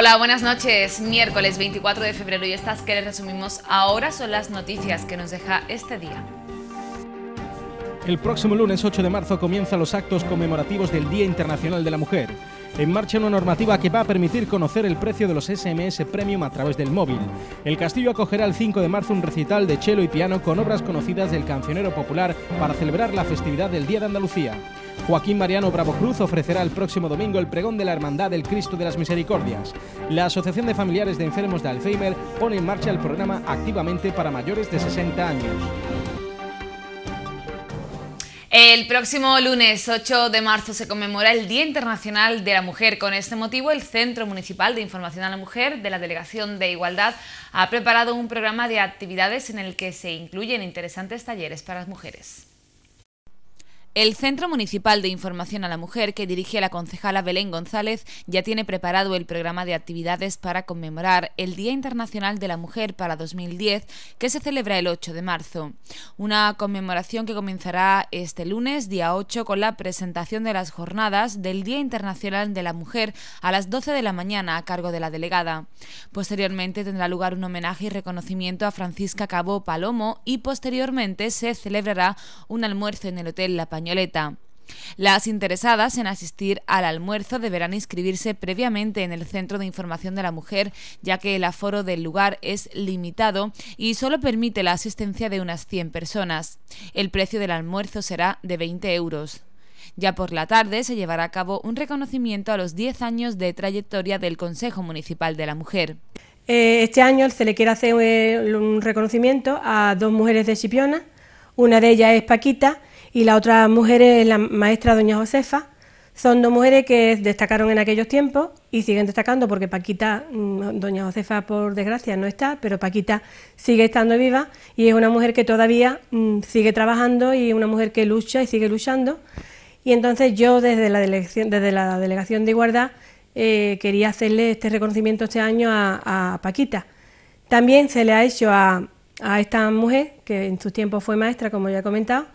Hola, buenas noches. Miércoles 24 de febrero y estas que les resumimos ahora son las noticias que nos deja este día. El próximo lunes 8 de marzo comienzan los actos conmemorativos del Día Internacional de la Mujer. En marcha una normativa que va a permitir conocer el precio de los SMS Premium a través del móvil. El Castillo acogerá el 5 de marzo un recital de cello y piano con obras conocidas del cancionero popular para celebrar la festividad del Día de Andalucía. Joaquín Mariano Bravo Cruz ofrecerá el próximo domingo el pregón de la Hermandad del Cristo de las Misericordias. La Asociación de Familiares de Enfermos de Alzheimer pone en marcha el programa activamente para mayores de 60 años. El próximo lunes 8 de marzo se conmemora el Día Internacional de la Mujer. Con este motivo, el Centro Municipal de Información a la Mujer de la Delegación de Igualdad ha preparado un programa de actividades en el que se incluyen interesantes talleres para las mujeres. El Centro Municipal de Información a la Mujer, que dirige la concejala Belén González, ya tiene preparado el programa de actividades para conmemorar el Día Internacional de la Mujer para 2010, que se celebra el 8 de marzo. Una conmemoración que comenzará este lunes, día 8, con la presentación de las jornadas del Día Internacional de la Mujer a las 12 de la mañana a cargo de la delegada. Posteriormente tendrá lugar un homenaje y reconocimiento a Francisca Cabo Palomo y posteriormente se celebrará un almuerzo en el Hotel La Las interesadas en asistir al almuerzo deberán inscribirse previamente en el Centro de Información de la Mujer, ya que el aforo del lugar es limitado y solo permite la asistencia de unas 100 personas. El precio del almuerzo será de 20 euros. Ya por la tarde se llevará a cabo un reconocimiento a los 10 años de trayectoria del Consejo Municipal de la Mujer. Eh, este año se le quiere hacer eh, un reconocimiento a dos mujeres de Chipiona. Una de ellas es Paquita y la otra mujer es la maestra doña Josefa. Son dos mujeres que destacaron en aquellos tiempos y siguen destacando porque Paquita, mm, doña Josefa por desgracia no está, pero Paquita sigue estando viva y es una mujer que todavía mm, sigue trabajando y una mujer que lucha y sigue luchando. Y entonces yo desde la delegación, desde la delegación de Igualdad eh, quería hacerle este reconocimiento este año a, Paquita. También se le ha hecho a, a esta mujer, que en sus tiempos fue maestra, como ya he comentado,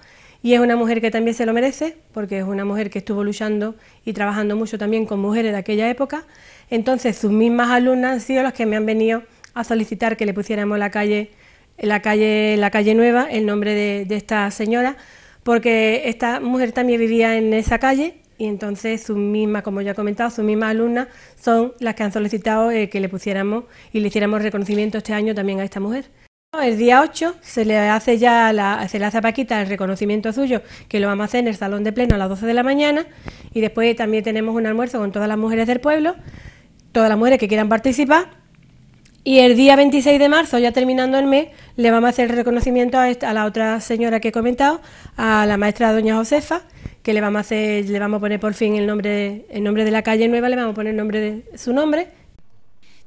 y es una mujer que también se lo merece, porque es una mujer que estuvo luchando y trabajando mucho también con mujeres de aquella época. Entonces, sus mismas alumnas han sido las que me han venido a solicitar que le pusiéramos la calle, la calle, la calle nueva, el nombre de, esta señora, porque esta mujer también vivía en esa calle y entonces sus mismas, como ya he comentado, sus mismas alumnas son las que han solicitado eh, que le pusiéramos y le hiciéramos reconocimiento este año también a esta mujer. El día 8 se le hace ya la, se le hace a Paquita el reconocimiento suyo, que lo vamos a hacer en el salón de pleno a las 12 de la mañana, y después también tenemos un almuerzo con todas las mujeres del pueblo, todas las mujeres que quieran participar, y el día 26 de marzo, ya terminando el mes, le vamos a hacer el reconocimiento a, a la otra señora que he comentado, a la maestra doña Josefa, que le vamos a hacer, le vamos a poner por fin el nombre, el nombre de la calle nueva, le vamos a poner el nombre de su nombre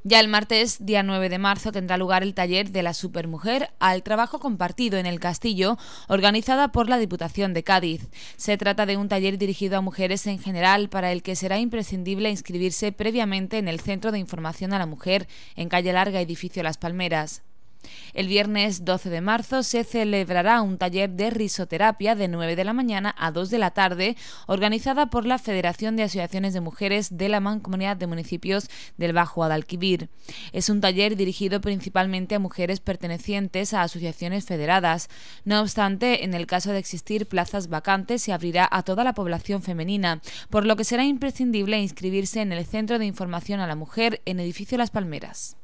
ya el martes, día 9 de marzo, tendrá lugar el taller de la Supermujer al trabajo compartido en el Castillo, organizada por la Diputación de Cádiz. Se trata de un taller dirigido a mujeres en general, para el que será imprescindible inscribirse previamente en el Centro de Información a la Mujer, en calle Larga, edificio Las Palmeras. El viernes 12 de marzo se celebrará un taller de risoterapia de 9 de la mañana a 2 de la tarde, organizada por la Federación de Asociaciones de Mujeres de la Mancomunidad de Municipios del Bajo Adalquivir. Es un taller dirigido principalmente a mujeres pertenecientes a asociaciones federadas. No obstante, en el caso de existir plazas vacantes, se abrirá a toda la población femenina, por lo que será imprescindible inscribirse en el Centro de Información a la Mujer en Edificio Las Palmeras.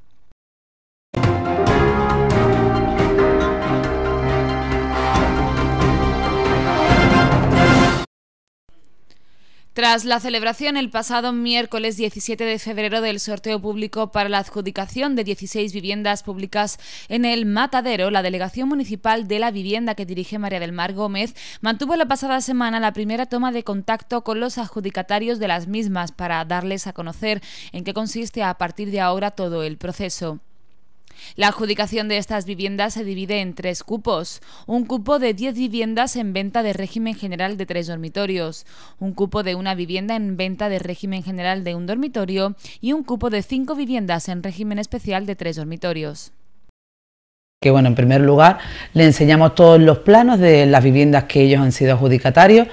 Tras la celebración el pasado miércoles 17 de febrero del sorteo público para la adjudicación de 16 viviendas públicas en el Matadero, la Delegación Municipal de la Vivienda que dirige María del Mar Gómez mantuvo la pasada semana la primera toma de contacto con los adjudicatarios de las mismas para darles a conocer en qué consiste a partir de ahora todo el proceso. La adjudicación de estas viviendas se divide en tres cupos. Un cupo de 10 viviendas en venta de régimen general de tres dormitorios, un cupo de una vivienda en venta de régimen general de un dormitorio y un cupo de cinco viviendas en régimen especial de tres dormitorios. Que bueno, en primer lugar le enseñamos todos los planos de las viviendas que ellos han sido adjudicatarios,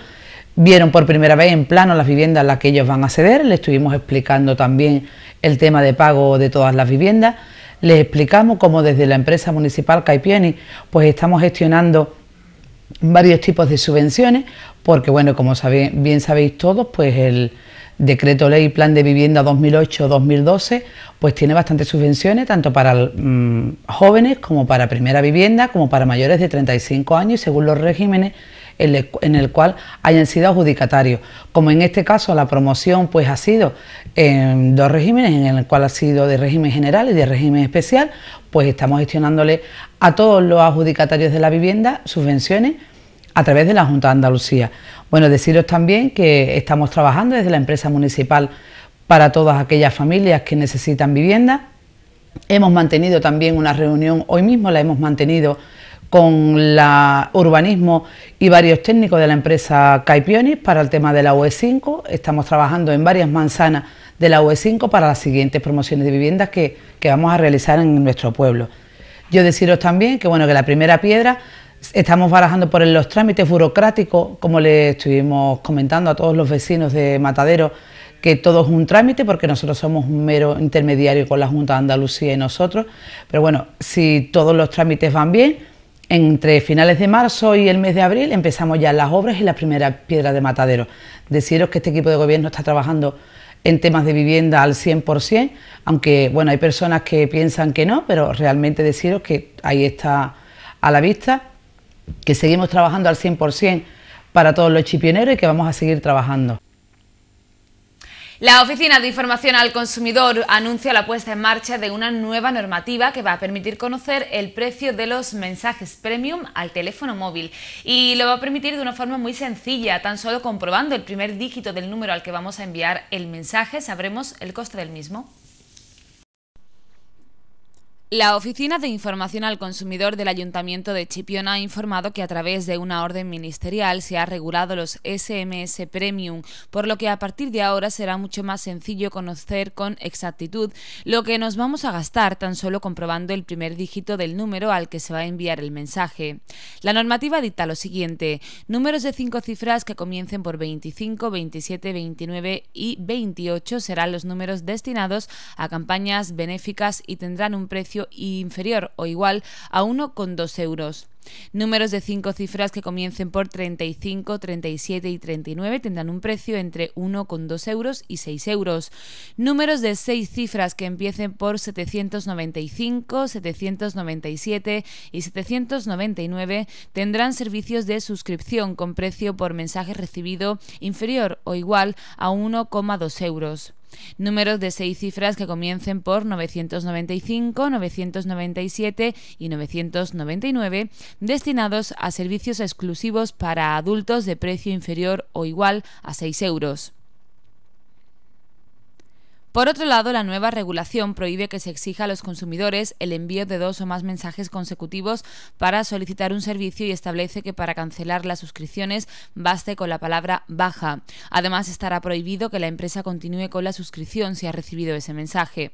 vieron por primera vez en plano las viviendas a las que ellos van a ceder, les estuvimos explicando también el tema de pago de todas las viviendas, les explicamos cómo desde la empresa municipal Caipieni pues estamos gestionando varios tipos de subvenciones, porque bueno, como bien sabéis todos, pues el decreto ley plan de vivienda 2008-2012 pues tiene bastantes subvenciones tanto para mm, jóvenes como para primera vivienda como para mayores de 35 años según los regímenes en el cual hayan sido adjudicatarios. Como en este caso la promoción pues ha sido en dos regímenes, en el cual ha sido de régimen general y de régimen especial, pues estamos gestionándole a todos los adjudicatarios de la vivienda subvenciones a través de la Junta de Andalucía. Bueno, deciros también que estamos trabajando desde la empresa municipal para todas aquellas familias que necesitan vivienda. Hemos mantenido también una reunión, hoy mismo la hemos mantenido con la urbanismo y varios técnicos de la empresa Caipionis para el tema de la UE5. Estamos trabajando en varias manzanas de la UE5 para las siguientes promociones de viviendas que, que, vamos a realizar en nuestro pueblo. Yo deciros también que bueno que la primera piedra estamos barajando por los trámites burocráticos, como le estuvimos comentando a todos los vecinos de Matadero, que todo es un trámite porque nosotros somos un mero intermediario con la Junta de Andalucía y nosotros, pero bueno, si todos los trámites van bien, entre finales de marzo y el mes de abril empezamos ya las obras y las primeras piedras de matadero. Deciros que este equipo de gobierno está trabajando en temas de vivienda al 100%, aunque bueno, hay personas que piensan que no, pero realmente deciros que ahí está a la vista, que seguimos trabajando al 100% para todos los chipioneros y que vamos a seguir trabajando. La Oficina de Información al Consumidor anuncia la puesta en marcha de una nueva normativa que va a permitir conocer el precio de los mensajes premium al teléfono móvil y lo va a permitir de una forma muy sencilla, tan solo comprobando el primer dígito del número al que vamos a enviar el mensaje sabremos el coste del mismo. La Oficina de Información al Consumidor del Ayuntamiento de Chipiona ha informado que a través de una orden ministerial se ha regulado los SMS Premium, por lo que a partir de ahora será mucho más sencillo conocer con exactitud lo que nos vamos a gastar tan solo comprobando el primer dígito del número al que se va a enviar el mensaje. La normativa dicta lo siguiente: números de cinco cifras que comiencen por 25, 27, 29 y 28 serán los números destinados a campañas benéficas y tendrán un precio inferior o igual a 1,2 euros. Números de cinco cifras que comiencen por 35, 37 y 39 tendrán un precio entre 1,2 euros y 6 euros. Números de seis cifras que empiecen por 795, 797 y 799 tendrán servicios de suscripción con precio por mensaje recibido inferior o igual a 1,2 euros. Números de seis cifras que comiencen por 995, 997 y 999 destinados a servicios exclusivos para adultos de precio inferior o igual a 6 euros. Por otro lado, la nueva regulación prohíbe que se exija a los consumidores el envío de dos o más mensajes consecutivos para solicitar un servicio y establece que para cancelar las suscripciones baste con la palabra baja. Además, estará prohibido que la empresa continúe con la suscripción si ha recibido ese mensaje.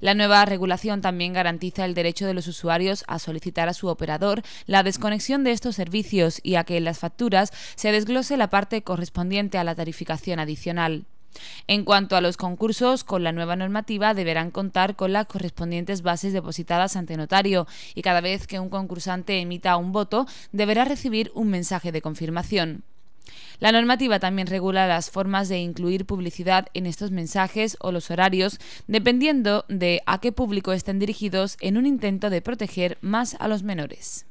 La nueva regulación también garantiza el derecho de los usuarios a solicitar a su operador la desconexión de estos servicios y a que en las facturas se desglose la parte correspondiente a la tarificación adicional. En cuanto a los concursos, con la nueva normativa deberán contar con las correspondientes bases depositadas ante notario y cada vez que un concursante emita un voto deberá recibir un mensaje de confirmación. La normativa también regula las formas de incluir publicidad en estos mensajes o los horarios, dependiendo de a qué público estén dirigidos en un intento de proteger más a los menores.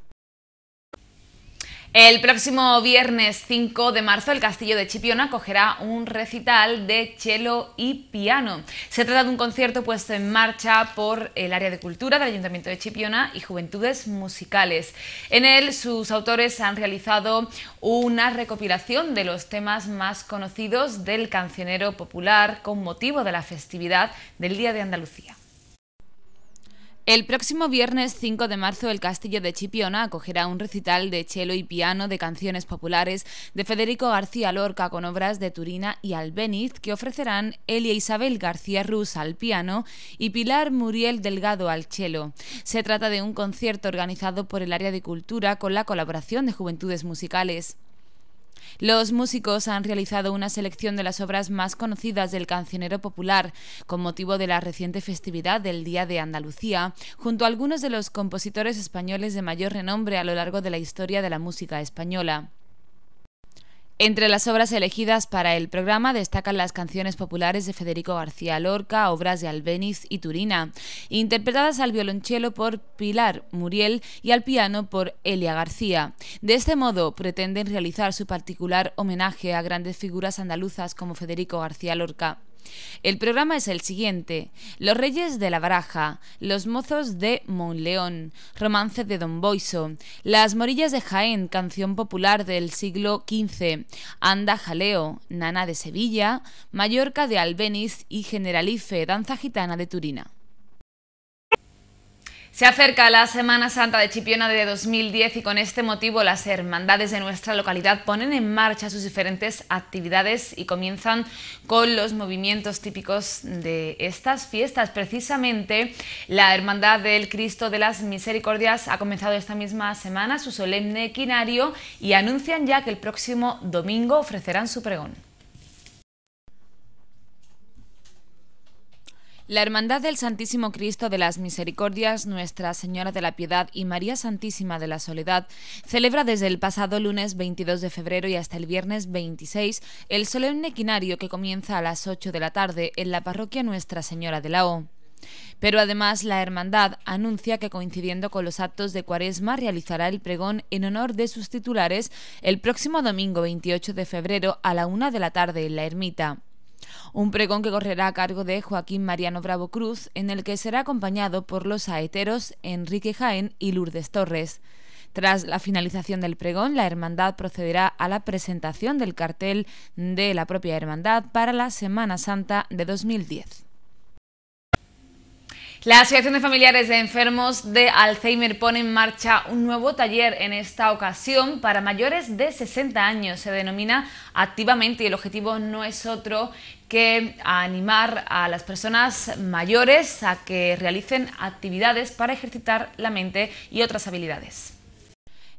El próximo viernes 5 de marzo el Castillo de Chipiona acogerá un recital de cello y piano. Se trata de un concierto puesto en marcha por el área de cultura del Ayuntamiento de Chipiona y Juventudes Musicales. En él sus autores han realizado una recopilación de los temas más conocidos del cancionero popular con motivo de la festividad del Día de Andalucía. El próximo viernes 5 de marzo el Castillo de Chipiona acogerá un recital de cello y piano de canciones populares de Federico García Lorca con obras de Turina y Albéniz que ofrecerán Elia Isabel García Ruz al piano y Pilar Muriel Delgado al cello. Se trata de un concierto organizado por el área de cultura con la colaboración de Juventudes Musicales. Los músicos han realizado una selección de las obras más conocidas del cancionero popular con motivo de la reciente festividad del Día de Andalucía, junto a algunos de los compositores españoles de mayor renombre a lo largo de la historia de la música española. Entre las obras elegidas para el programa destacan las canciones populares de Federico García Lorca, obras de Albéniz y Turina, interpretadas al violonchelo por Pilar Muriel y al piano por Elia García. De este modo, pretenden realizar su particular homenaje a grandes figuras andaluzas como Federico García Lorca. El programa es el siguiente: Los Reyes de la Baraja, Los Mozos de Monleón, Romance de Don Boiso, Las Morillas de Jaén, canción popular del siglo XV, Anda Jaleo, Nana de Sevilla, Mallorca de Albeniz y Generalife, danza gitana de Turina. Se acerca la Semana Santa de Chipiona de 2010 y con este motivo las hermandades de nuestra localidad ponen en marcha sus diferentes actividades y comienzan con los movimientos típicos de estas fiestas. Precisamente la Hermandad del Cristo de las Misericordias ha comenzado esta misma semana su solemne quinario y anuncian ya que el próximo domingo ofrecerán su pregón. La Hermandad del Santísimo Cristo de las Misericordias, Nuestra Señora de la Piedad y María Santísima de la Soledad celebra desde el pasado lunes 22 de febrero y hasta el viernes 26 el solemne quinario que comienza a las 8 de la tarde en la parroquia Nuestra Señora de la O. Pero además la Hermandad anuncia que coincidiendo con los actos de Cuaresma realizará el pregón en honor de sus titulares el próximo domingo 28 de febrero a la una de la tarde en la ermita. Un pregón que correrá a cargo de Joaquín Mariano Bravo Cruz, en el que será acompañado por los saeteros Enrique Jaén y Lourdes Torres. Tras la finalización del pregón, la Hermandad procederá a la presentación del cartel de la propia Hermandad para la Semana Santa de 2010. La Asociación de Familiares de Enfermos de Alzheimer pone en marcha un nuevo taller en esta ocasión para mayores de 60 años. Se denomina activamente y el objetivo no es otro que animar a las personas mayores a que realicen actividades para ejercitar la mente y otras habilidades.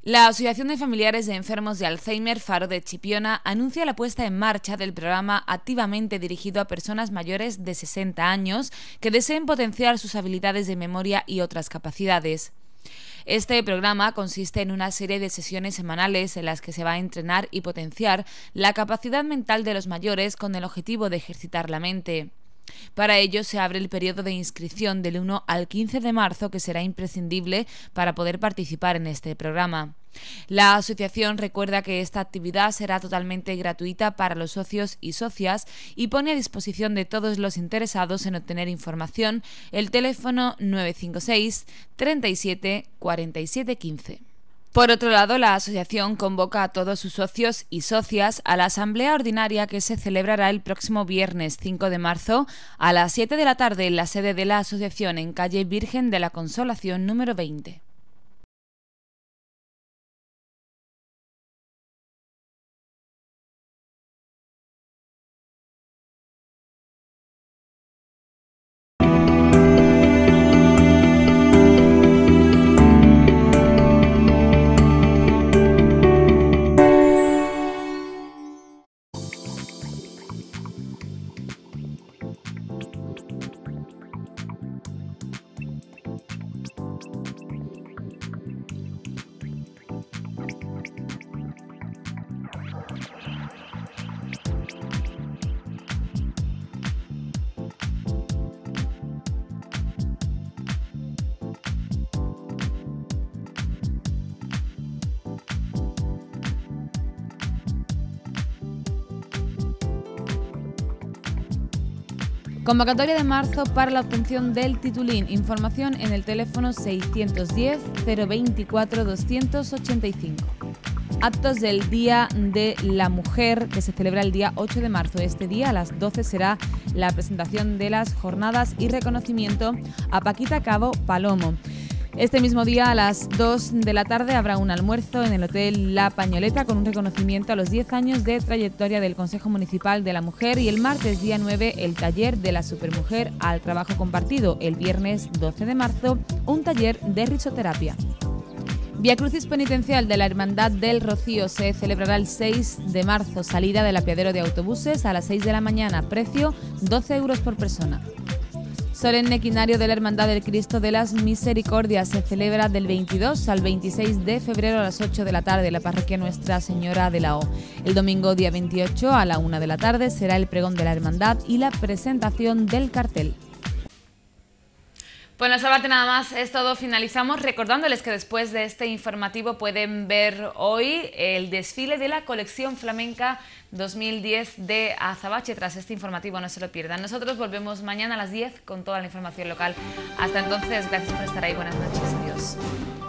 La Asociación de Familiares de Enfermos de Alzheimer Faro de Chipiona anuncia la puesta en marcha del programa activamente dirigido a personas mayores de 60 años que deseen potenciar sus habilidades de memoria y otras capacidades. Este programa consiste en una serie de sesiones semanales en las que se va a entrenar y potenciar la capacidad mental de los mayores con el objetivo de ejercitar la mente. Para ello se abre el periodo de inscripción del 1 al 15 de marzo que será imprescindible para poder participar en este programa. La asociación recuerda que esta actividad será totalmente gratuita para los socios y socias y pone a disposición de todos los interesados en obtener información el teléfono 956 37 47 15. Por otro lado, la asociación convoca a todos sus socios y socias a la asamblea ordinaria que se celebrará el próximo viernes 5 de marzo a las 7 de la tarde en la sede de la asociación en calle Virgen de la Consolación número 20. Convocatoria de marzo para la obtención del titulín. Información en el teléfono 610 024 285. Actos del Día de la Mujer que se celebra el día 8 de marzo. Este día a las 12 será la presentación de las jornadas y reconocimiento a Paquita Cabo Palomo. Este mismo día a las 2 de la tarde habrá un almuerzo en el Hotel La Pañoleta con un reconocimiento a los 10 años de trayectoria del Consejo Municipal de la Mujer y el martes día 9 el taller de la Supermujer al trabajo compartido. El viernes 12 de marzo un taller de risoterapia. Vía Crucis Penitencial de la Hermandad del Rocío se celebrará el 6 de marzo, salida del apiadero de autobuses a las 6 de la mañana, precio 12 euros por persona. Solemne Quinario de la Hermandad del Cristo de las Misericordias se celebra del 22 al 26 de febrero a las 8 de la tarde en la parroquia Nuestra Señora de la O. El domingo día 28 a la 1 de la tarde será el pregón de la Hermandad y la presentación del cartel. Pues no parte nada más, es todo. Finalizamos recordándoles que después de este informativo pueden ver hoy el desfile de la colección flamenca 2010 de Azabache. Tras este informativo no se lo pierdan. Nosotros volvemos mañana a las 10 con toda la información local. Hasta entonces, gracias por estar ahí. Buenas noches. Adiós.